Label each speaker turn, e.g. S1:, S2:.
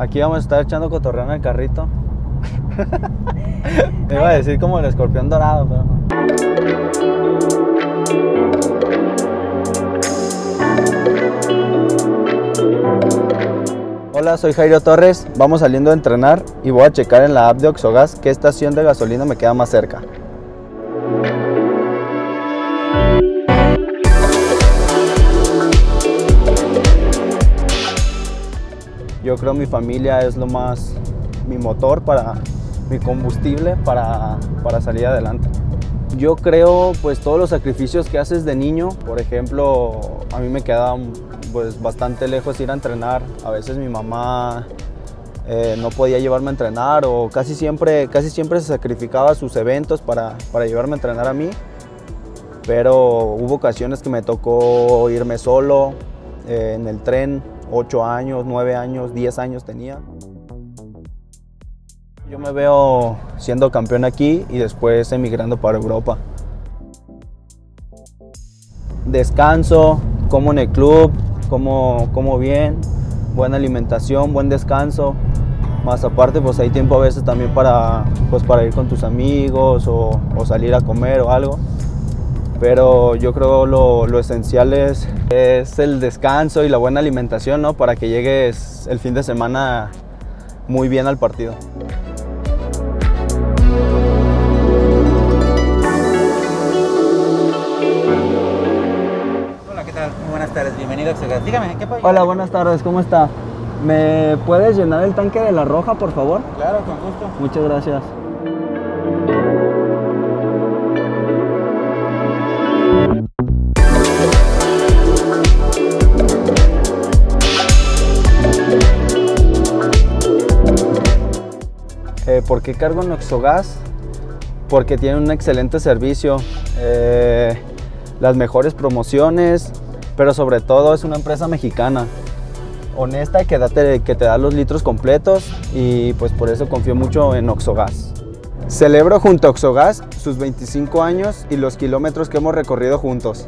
S1: Aquí vamos a estar echando cotorreo en el carrito. Me iba a decir como el escorpión dorado, pero no. Hola, soy Jairo Torres. Vamos saliendo a entrenar y voy a checar en la app de Oxogas qué estación de gasolina me queda más cerca. Yo creo mi familia es lo más, mi motor para, mi combustible para, para salir adelante. Yo creo pues todos los sacrificios que haces de niño, por ejemplo, a mí me queda pues bastante lejos ir a entrenar. A veces mi mamá eh, no podía llevarme a entrenar o casi siempre, casi siempre se sacrificaba sus eventos para, para llevarme a entrenar a mí. Pero hubo ocasiones que me tocó irme solo eh, en el tren, 8 años, 9 años, 10 años tenía. Yo me veo siendo campeón aquí y después emigrando para Europa. Descanso, como en el club, como, bien, buena alimentación, buen descanso. Más aparte, pues hay tiempo a veces también para, pues, para ir con tus amigos o salir a comer o algo. Pero yo creo lo, lo esencial es, es el descanso y la buena alimentación, ¿no? Para que llegues el fin de semana muy bien al partido.
S2: Hola, ¿qué tal? Muy buenas tardes, bienvenido a. Dígame, ¿en qué puedo
S1: Hola, buenas tardes, ¿cómo está? ¿Me puedes llenar el tanque de la roja, por favor?
S2: Claro, con gusto.
S1: Muchas gracias. Eh, ¿Por qué cargo en Oxogas? Porque tiene un excelente servicio, eh, las mejores promociones, pero sobre todo es una empresa mexicana honesta que, que te da los litros completos y pues por eso confío mucho en Oxogas. Celebro junto a Oxogas sus 25 años y los kilómetros que hemos recorrido juntos.